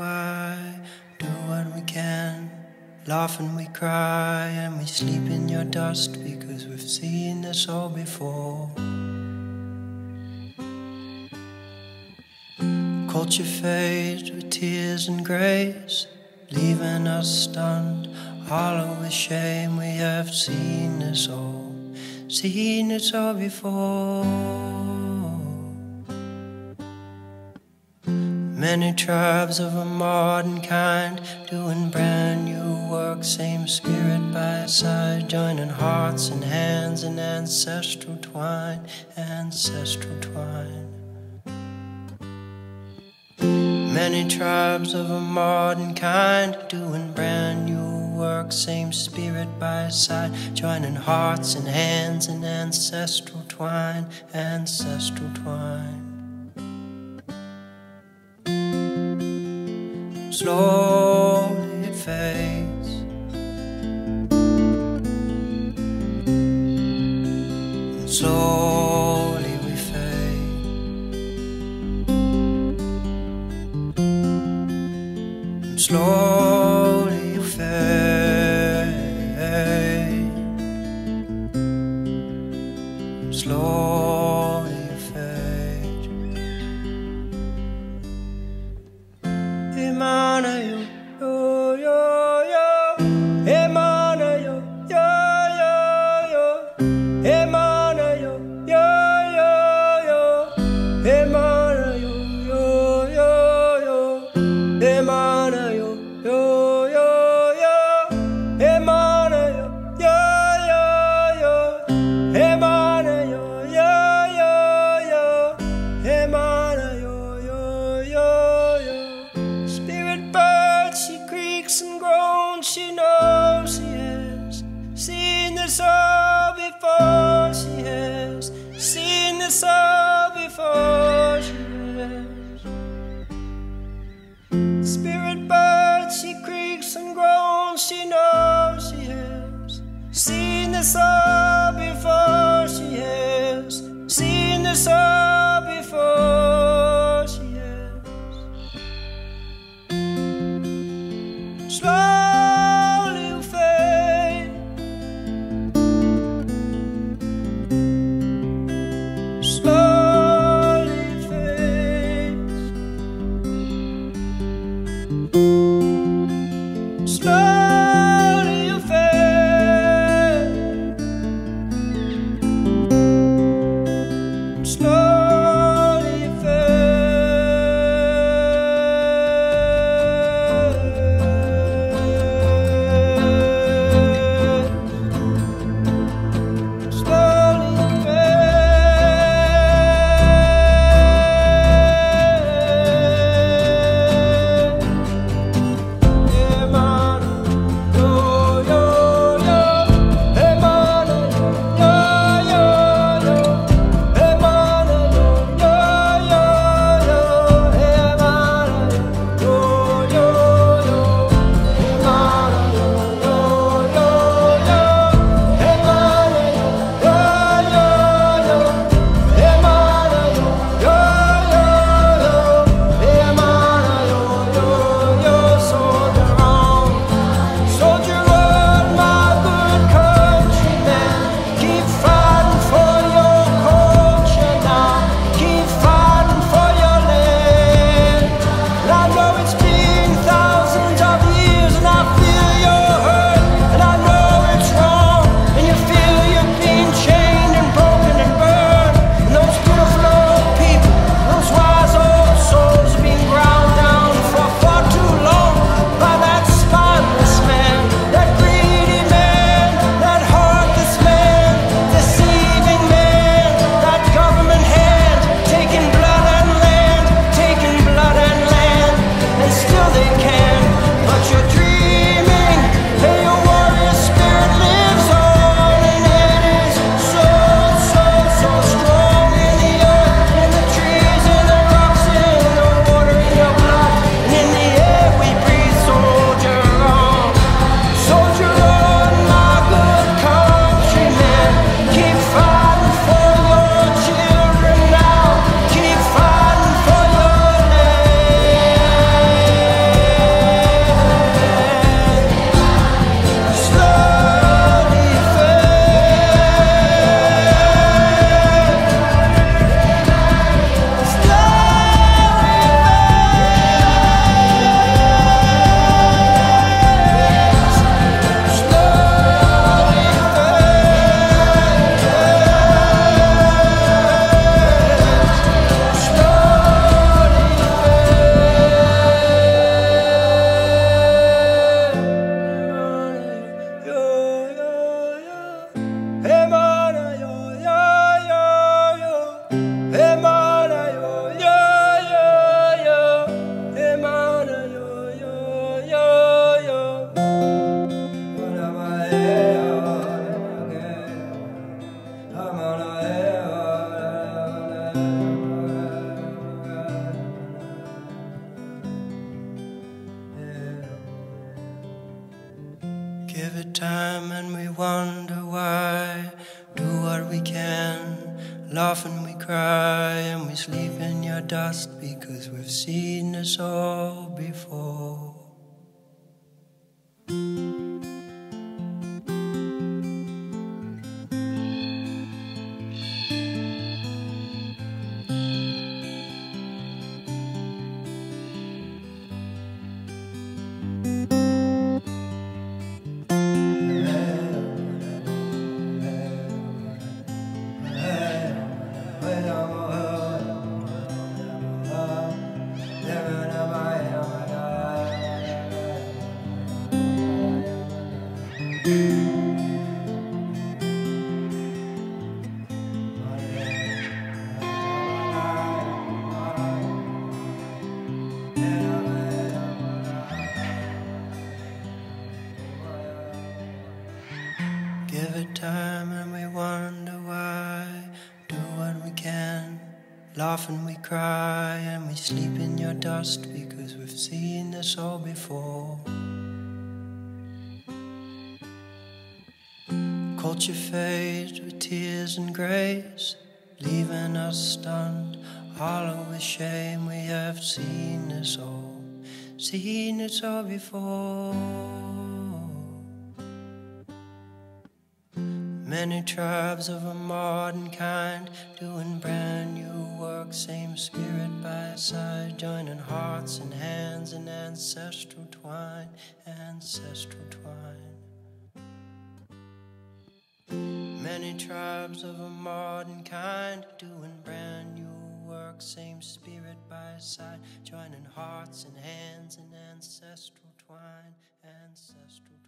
why. Do what we can. Laugh and we cry and we sleep in your dust because we've seen this all before. Culture fades with tears and grace, leaving us stunned, hollow with shame. We have seen this all, seen this all before. Many tribes of a modern kind doing brand new work, same spirit by side, joining hearts and hands in ancestral twine, ancestral twine. Many tribes of a modern kind doing brand new work, same spirit by side, joining hearts and hands in ancestral twine, ancestral twine. Slowly it fades. And slowly we fade. And slowly Spirit bird, she creaks and groans, she knows she has seen this all before. She has seen this all before. She has. Slowly and we sleep in your dust because we've seen this all before. Give it time and we wonder why. Do what we can, laugh and we cry, and we sleep in your dust because we've seen this all before. Culture fades with tears and grace, leaving us stunned, hollow with shame. We have seen this all, seen this all before. Many tribes of a modern kind doing brand new work, same spirit by side, joining hearts and hands in ancestral twine, ancestral twine. Many tribes of a modern kind doing brand new work, same spirit by side, joining hearts and hands in ancestral twine, ancestral